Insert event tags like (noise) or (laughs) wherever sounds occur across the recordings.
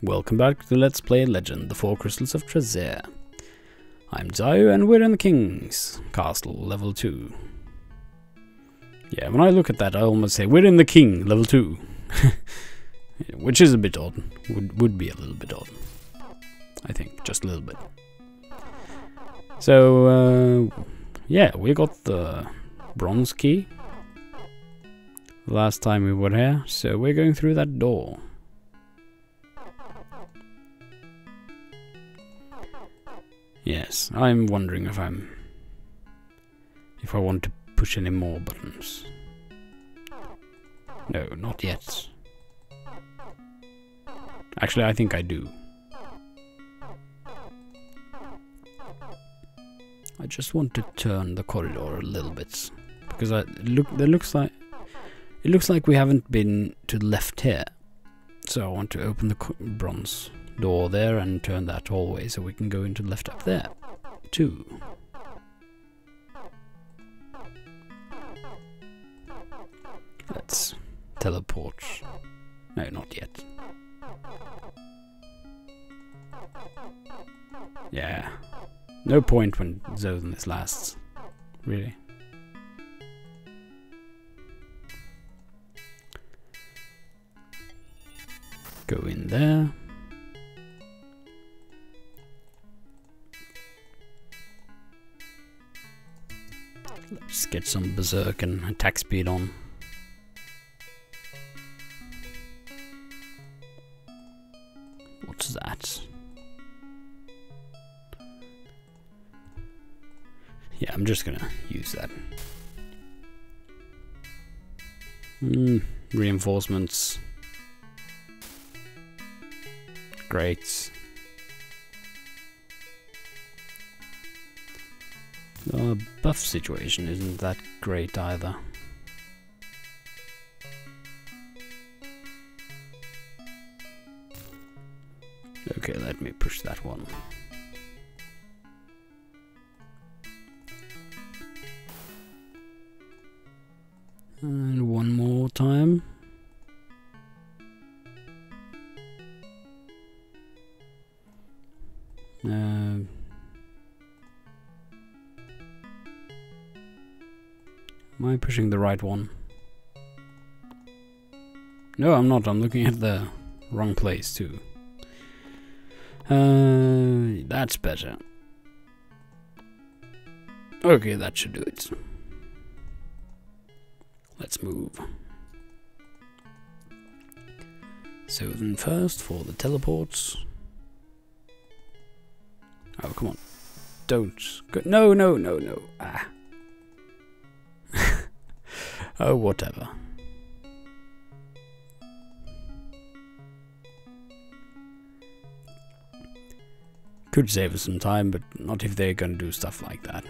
Welcome back to Let's Play Legend, the Four Crystals of Trazere. I'm Dzyu and we're in the King's Castle, level 2. Yeah, when I look at that I almost say, we're in the King, level 2. (laughs) Which is a bit odd, would, would be a little bit odd. I think, just a little bit. So, uh, yeah, we got the bronze key. Last time we were here, so we're going through that door. Yes, I'm wondering if I'm... If I want to push any more buttons. No, not yet. Actually, I think I do. I just want to turn the corridor a little bit. Because I look there looks like it looks like we haven't been to the left here. So I want to open the bronze door there and turn that hallway so we can go into the left up there too. Let's teleport. No, not yet. Yeah. No point when zoning this lasts. Really. Go in there. Let's get some berserk and attack speed on. What's that? Yeah, I'm just gonna use that. Mm, reinforcements. Great. The buff situation isn't that great either. Okay, let me push that one. And one more time. Pushing the right one? No, I'm not. I'm looking at the wrong place too. Uh, that's better. Okay, that should do it. Let's move. Zothen first for the teleports. Oh, come on. Don't. Go no, no, no, no. Ah. Oh, whatever. Could save us some time, but not if they're gonna do stuff like that.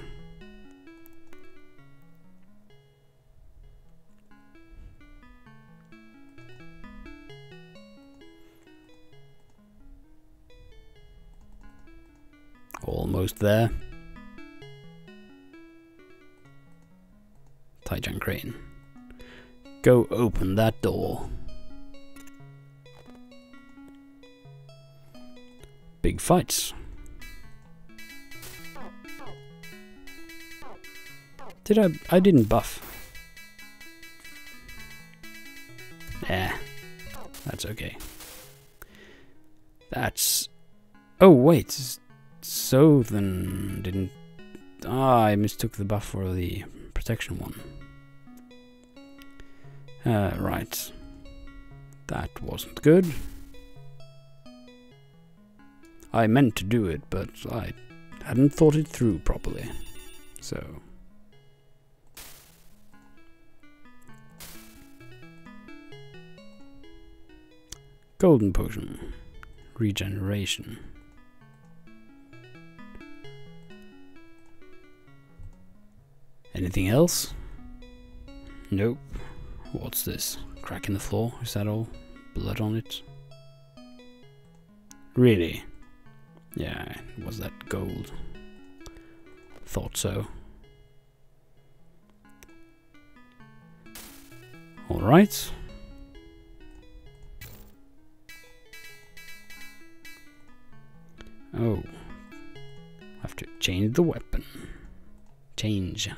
Almost there. Thai-Chang Krayne. Go open that door. Big fights. Did I? I didn't buff. Yeah, that's okay. That's... Oh, wait. Zothen didn't... Ah, I mistook the buff for the protection one. Uh, right. That wasn't good. I meant to do it, but I hadn't thought it through properly. So... Golden Potion. Regeneration. Anything else? Nope. What's this? Crack in the floor? Is that all? Blood on it? Really? Yeah, was that gold? Thought so. Alright. Oh. Have to change the weapon. Change.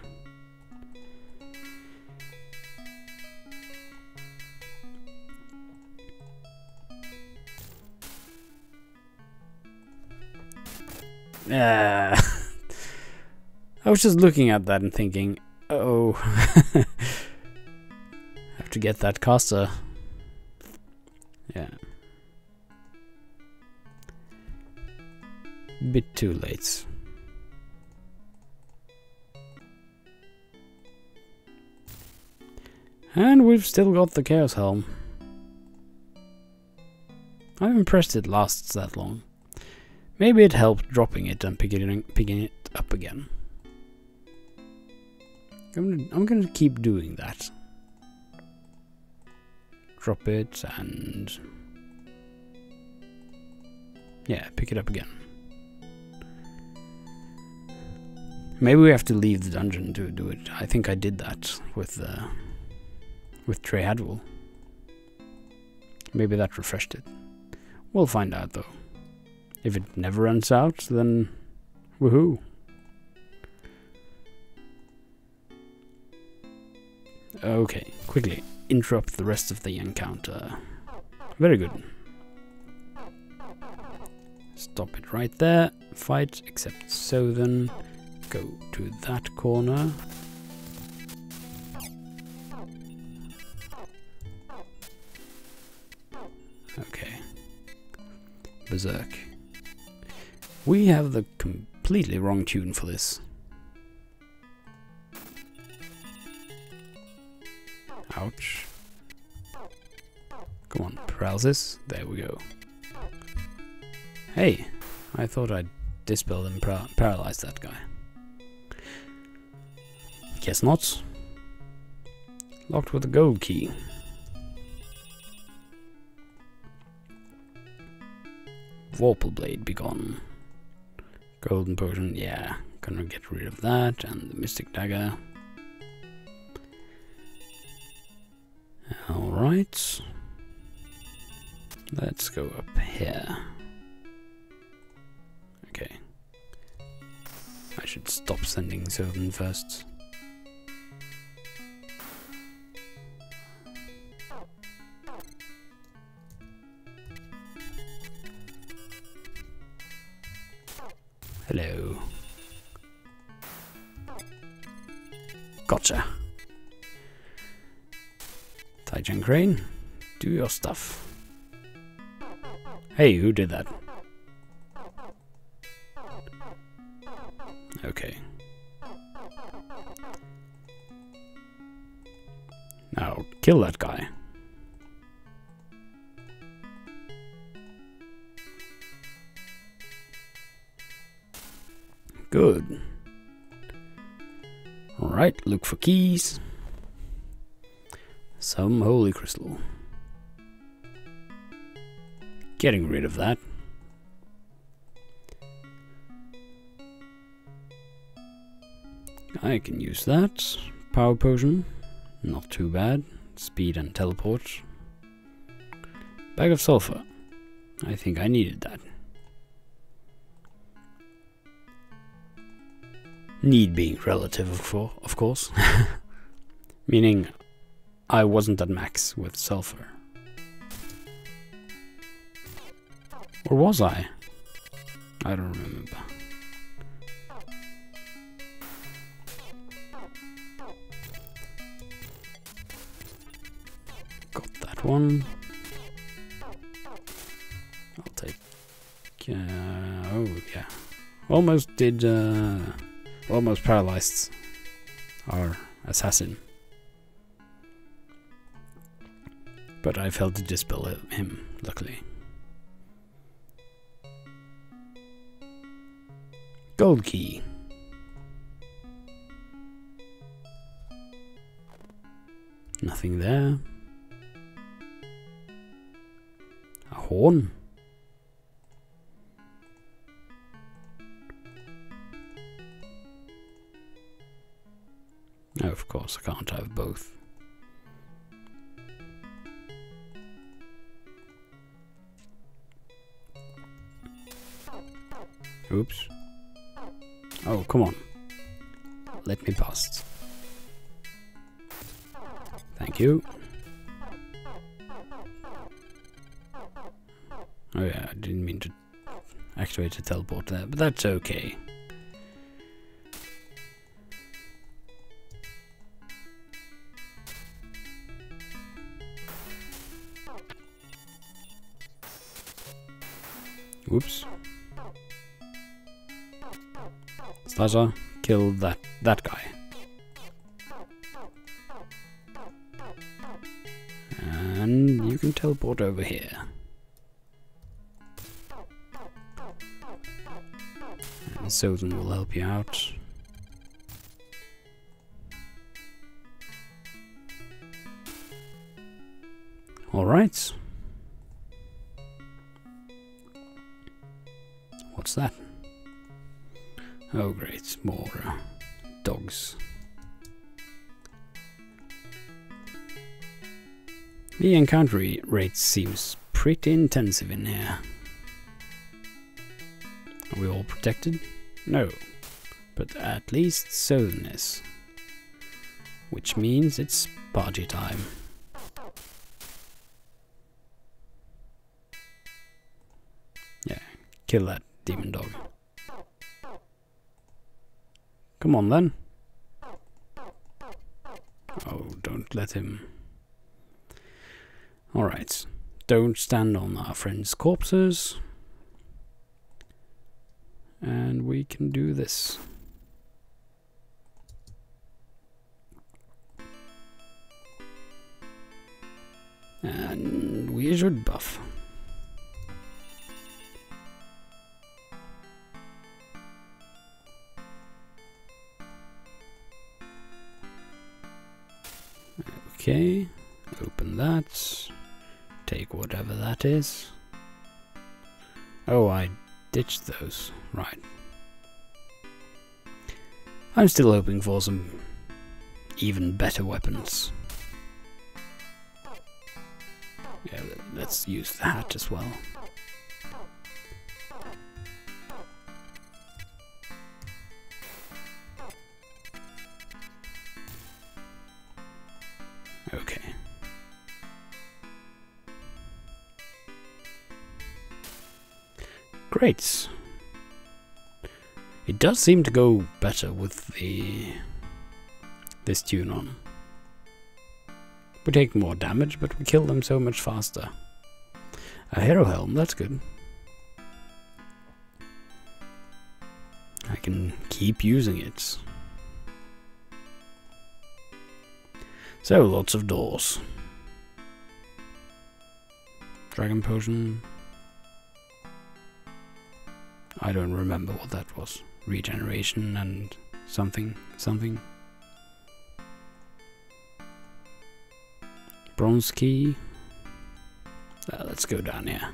Uh, (laughs) I was just looking at that and thinking, oh, (laughs) have to get that caster. Yeah. Bit too late. And we've still got the Chaos Helm. I'm impressed it lasts that long. Maybe it helped dropping it and picking, picking it up again. I'm gonna, I'm gonna keep doing that. Drop it and... Yeah, pick it up again. Maybe we have to leave the dungeon to do it. I think I did that with uh, with Treihadwyl. Maybe that refreshed it. We'll find out though. If it never runs out, then woohoo. Okay, quickly interrupt the rest of the encounter. Very good. Stop it right there. Fight, except Zothen. Go to that corner. Okay. Berserk. We have the completely wrong tune for this. Ouch. Come on, paralysis. There we go. Hey, I thought I'd dispel and par paralyze that guy. Guess not. Locked with a gold key. Vorpal Blade be gone. Golden Potion, yeah, gonna get rid of that, and the Mystic Dagger. Alright. Let's go up here. Okay. I should stop sending Sylvan first. Hello. Gotcha. Thai-Chang Krayne, do your stuff. Hey, who did that? Okay. Now, kill that guy. Look for keys. Some holy crystal. Getting rid of that. I can use that. Power potion. Not too bad. Speed and teleport. Bag of sulfur. I think I needed that. Need being relative, for, of course. (laughs) Meaning, I wasn't at max with sulfur. Or was I? I don't remember. Got that one. I'll take... Uh, oh, yeah. Almost did... Uh, almost paralyzed our assassin. But I failed to dispel him, luckily. Gold key. Nothing there. A horn. Of course, I can't have both. Oops. Oh, come on. Let me past. Thank you. Oh yeah, I didn't mean to activate the teleport there, but that's okay. Whoops. Slasher, kill that that guy. And you can teleport over here. And Zothen will help you out. Alright. What's that? Oh great, more uh, dogs. The encounter rate seems pretty intensive in here. Are we all protected? No. But at least Zothen is. Which means it's party time. Yeah, kill that demon dog. Come on then. Oh, don't let him. Alright. Don't stand on our friends' corpses. And we can do this. And we should buff. Okay, open that. Take whatever that is. Oh, I ditched those. Right. I'm still hoping for some even better weapons. Yeah, let's use the hat as well. Great. It does seem to go better with the this tune on. We take more damage, but we kill them so much faster. A hero helm, that's good. I can keep using it. So, lots of doors. Dragon potion. I don't remember what that was. Regeneration and something, something. Bronze key. Uh, let's go down here.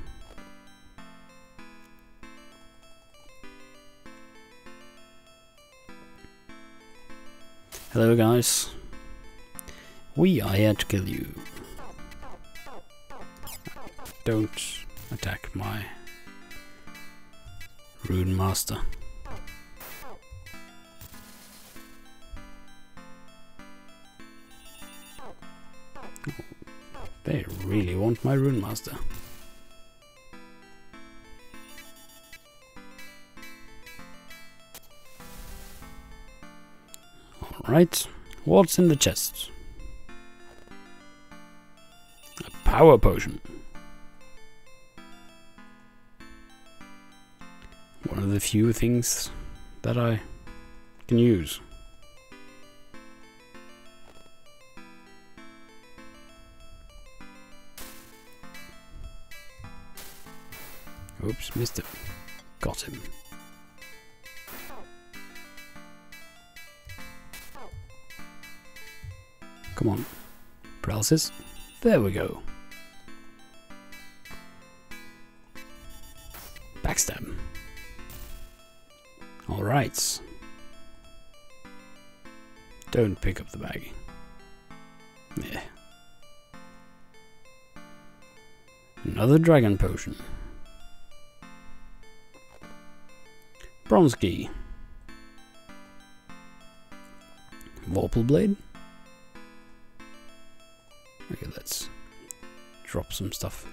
Hello guys. We are here to kill you. Don't attack my Rune Master. They really want my Rune Master. Alright, what's in the chest? A power potion. The few things that I can use. Oops, missed it. Got him. Come on. Paralysis. There we go. Alright. Don't pick up the bag. Yeah. Another dragon potion. Bronze key. Vorpal Blade. Okay, let's drop some stuff.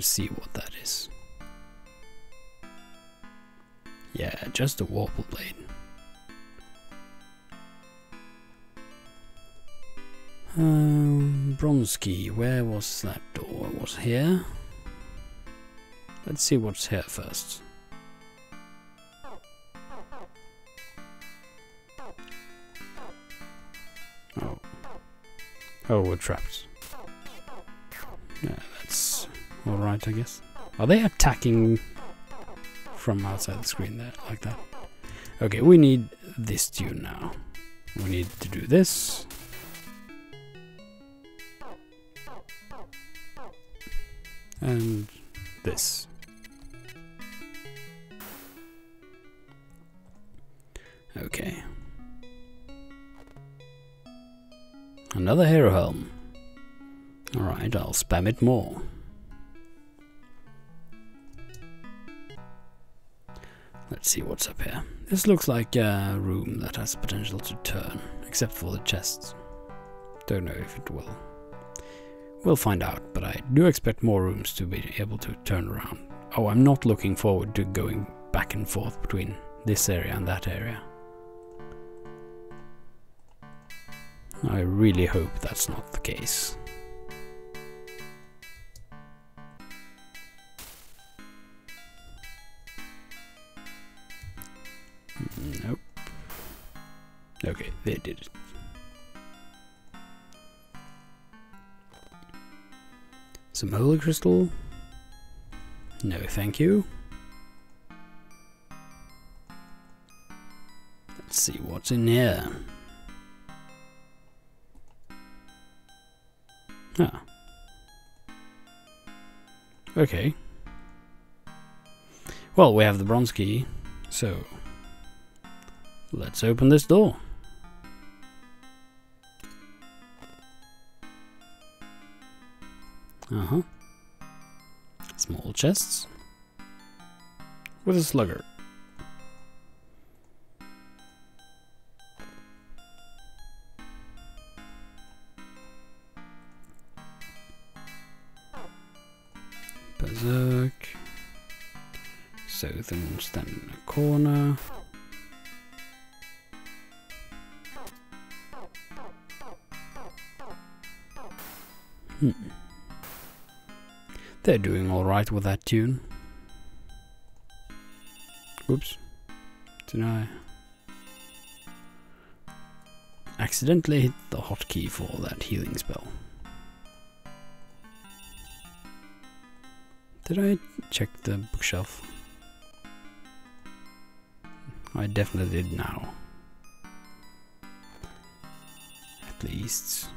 And see what that is. Yeah, just a Vorpal Blade. Um, bronze key, where was that door? It was here. Let's see what's here first. Oh. Oh, we're trapped. Yeah, alright, I guess. Are they attacking from outside the screen there, like that? Okay, we need this tune now. We need to do this. and this. Okay. Another hero helm. Alright, I'll spam it more. Let's see what's up here. This looks like a room that has potential to turn, except for the chests. Don't know if it will. We'll find out, but I do expect more rooms to be able to turn around. Oh, I'm not looking forward to going back and forth between this area and that area. I really hope that's not the case. Okay, they did it. Some holy crystal? No, thank you. Let's see what's in here. Ah. Okay. Well, we have the bronze key, so let's open this door. Uh-huh. Small chests. With a slugger. Berserk. Zothen a corner. They're doing alright with that tune. Oops. Did I accidentally hit the hotkey for that healing spell? Did I check the bookshelf? I definitely did now. At least.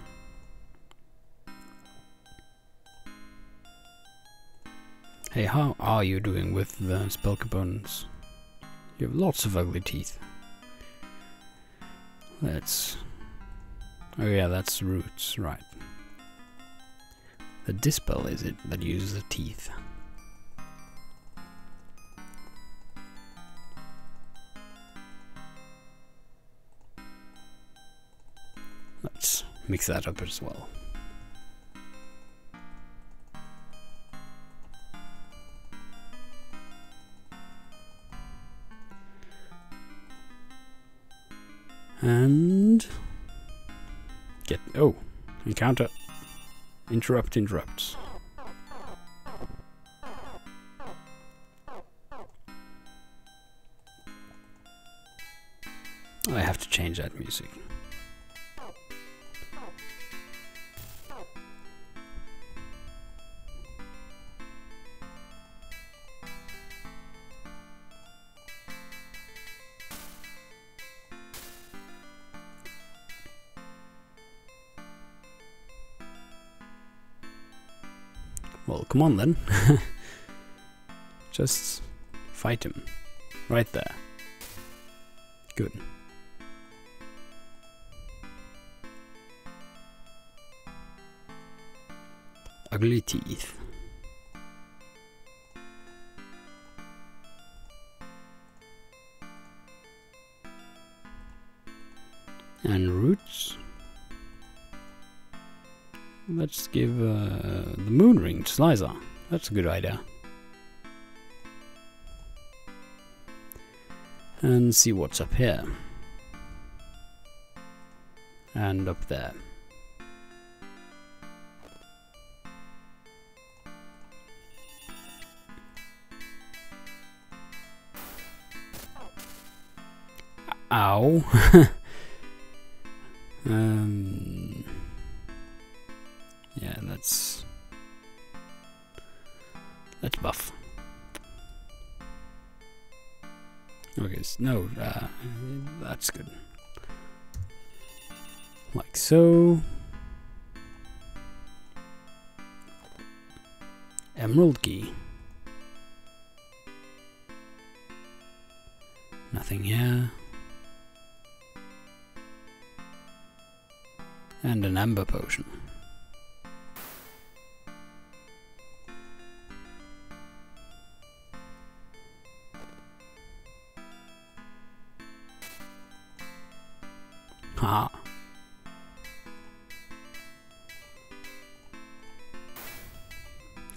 Hey, how are you doing with the spell components? You have lots of ugly teeth. Let's... Oh yeah, that's roots, right. The dispel is it that uses the teeth. Let's mix that up as well. And get oh, encounter. Interrupt interrupts. I have to change that music. on then. (laughs) Just fight him. Right there. Good. Ugly teeth. Let's give uh, the moon ring to Slyzaar. That's a good idea. And see what's up here. And up there. Ow. (laughs) so. Emerald key. Nothing here. And an amber potion. Ha.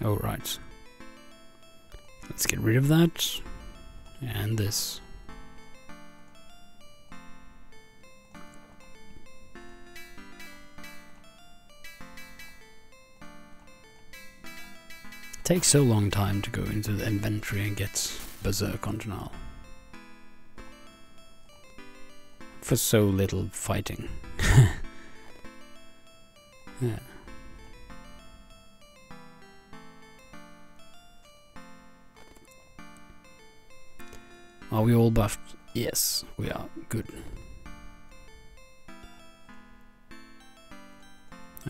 Oh, right. Let's get rid of that. And this. takes so long time to go into the inventory and get Berserk on Janal. For so little fighting. (laughs) yeah. Are we all buffed? Yes, we are. Good.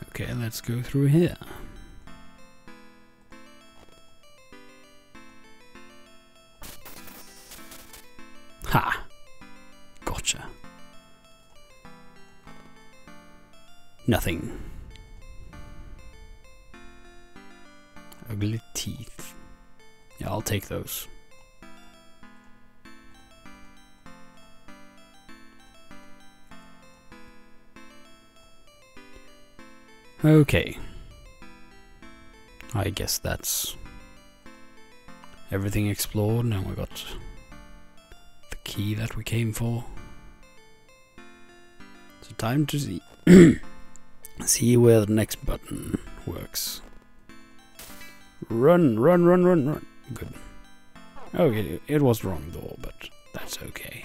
Okay, let's go through here. Ha! Gotcha. Nothing. Ugly teeth. Yeah, I'll take those. Okay. I guess that's everything explored. Now we got the key that we came for. So time to see (clears throat) see where the next button works. Run, run, run, run, run. Good. Okay, it was wrong door, but that's okay.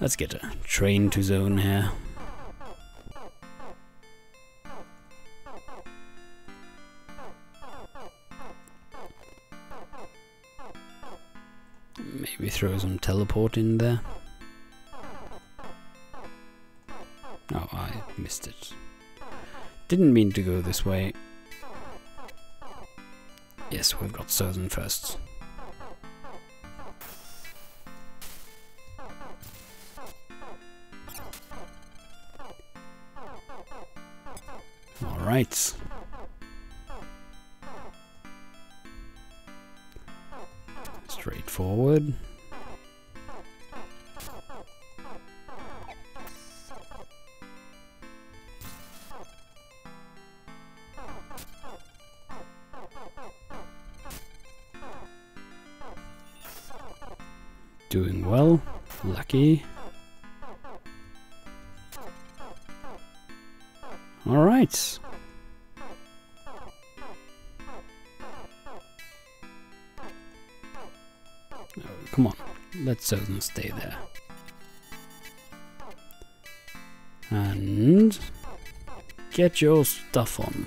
Let's get a train to zone here. Maybe throw some teleport in there. Oh, I missed it. Didn't mean to go this way. Yes, we've got Zothen first. Alright. Straightforward. Doing well. Lucky. Alright. Oh, come on. Let's Zothen stay there. And get your stuff on.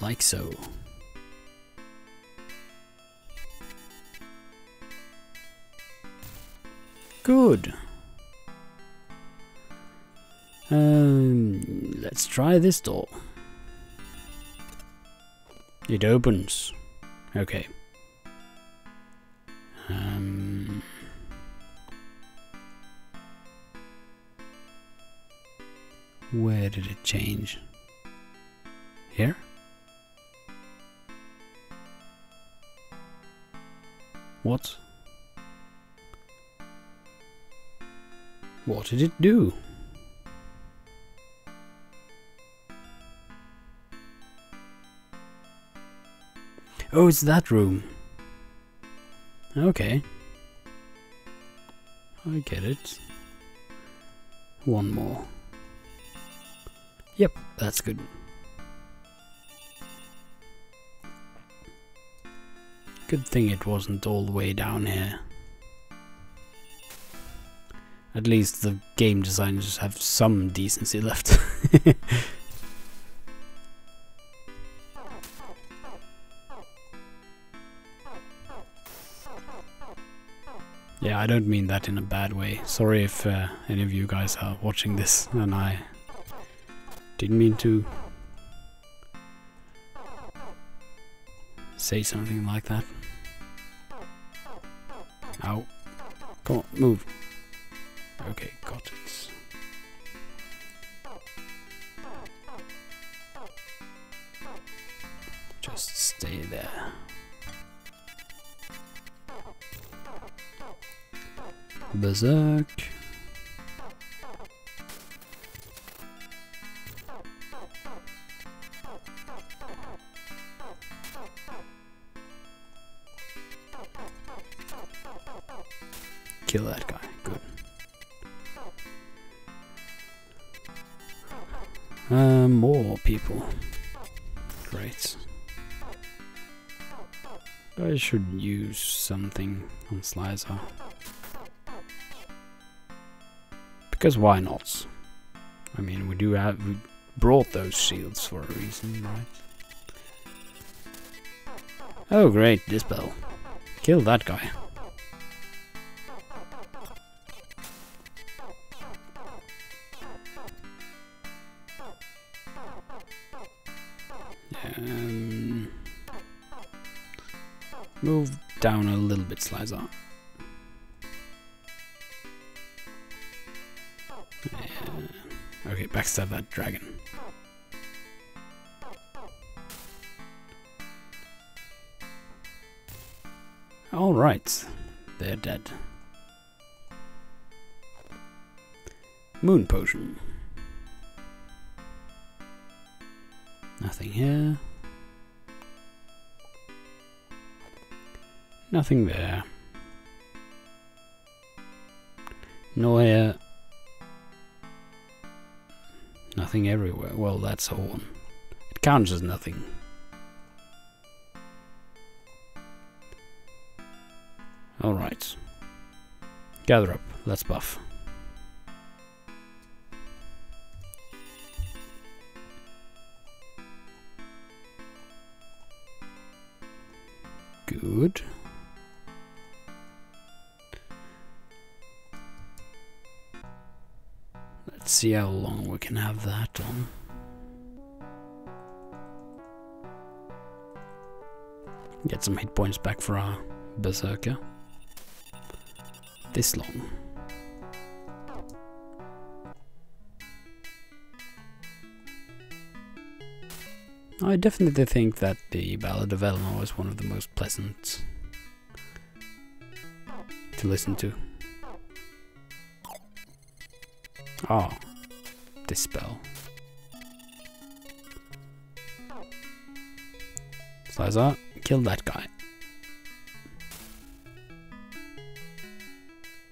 Like so. Good. Um, let's try this door. It opens. Okay. Um, where did it change? Here? What? What did it do? Oh, it's that room. Okay. I get it. One more. Yep, that's good. Good thing it wasn't all the way down here. At least the game designers have some decency left. (laughs) I don't mean that in a bad way. Sorry if uh, any of you guys are watching this and I didn't mean to say something like that. Ow. Come on, move. Okay, got it. Just stay there. Kill that guy. Good. Uh, more people. Great. I should use something on Slyzaar. Because why not? I mean, we do have... We brought those shields for a reason, right? Oh great, Dispel. Kill that guy. Um, move down a little bit, Slyzaar. Okay, backstab that dragon. Alright, they're dead. Moon potion. Nothing here. Nothing there. No here. Nothing everywhere. Well, that's a horn. It counts as nothing. Alright. Gather up. Let's buff. Good. Let's see how long we can have that on. Get some hit points back for our berserker. This long. I definitely think that the Ballad of Eleanor is one of the most pleasant to listen to. Oh, Dispel. Slyzaar, kill that guy.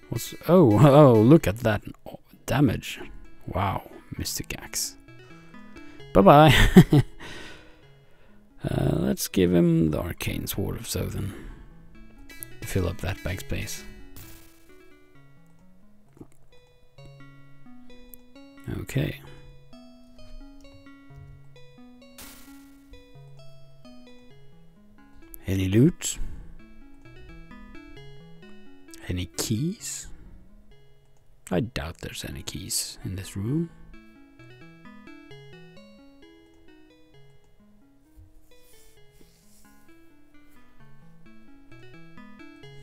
What's oh (laughs) oh look at that damage. Wow, Mystic Axe. Bye bye. (laughs) Uh, let's give him the Arcane Sword of Sothen to fill up that bag space. Okay. Any loot? Any keys? I doubt there's any keys in this room.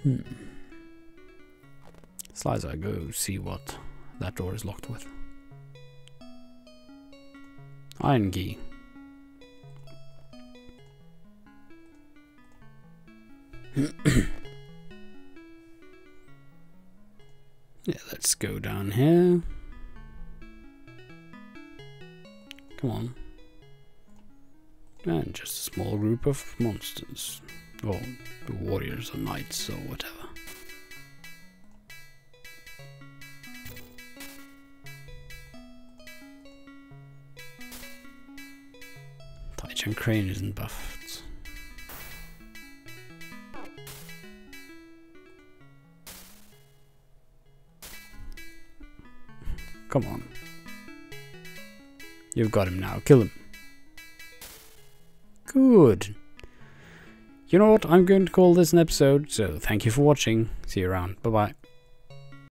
Hmm. Slyzaar, go see what that door is locked with. Key. (coughs) yeah, let's go down here. Come on. And just a small group of monsters. Or warriors or knights or whatever. Thai-Chang Krayne isn't buffed. Come on. You've got him now. Kill him. Good. You know what? I'm going to call this an episode, so thank you for watching. See you around. Bye bye.